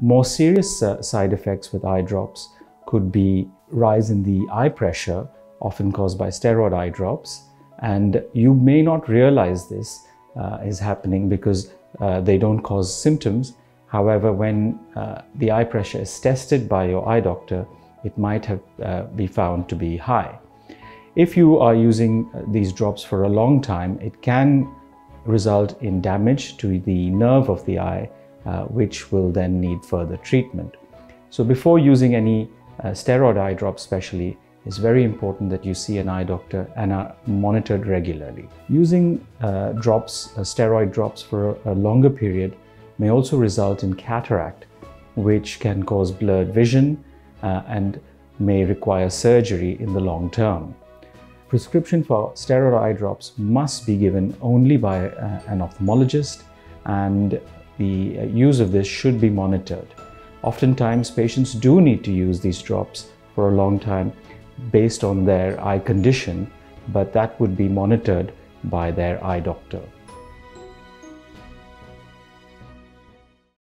More serious side effects with eye drops could be rise in the eye pressure, often caused by steroid eye drops. And you may not realize this uh, is happening because uh, they don't cause symptoms. However, when uh, the eye pressure is tested by your eye doctor, it might have uh, be found to be high. If you are using uh, these drops for a long time, it can result in damage to the nerve of the eye, uh, which will then need further treatment. So before using any uh, steroid eye drops especially, it's very important that you see an eye doctor and are monitored regularly. Using uh, drops, uh, steroid drops for a, longer period may also result in cataract, which can cause blurred vision uh, and may require surgery in the long term. Prescription for steroid eye drops must be given only by uh, an ophthalmologist and the uh, use of this should be monitored. Oftentimes patients do need to use these drops for a long time based on their eye condition, but that would be monitored by their eye doctor.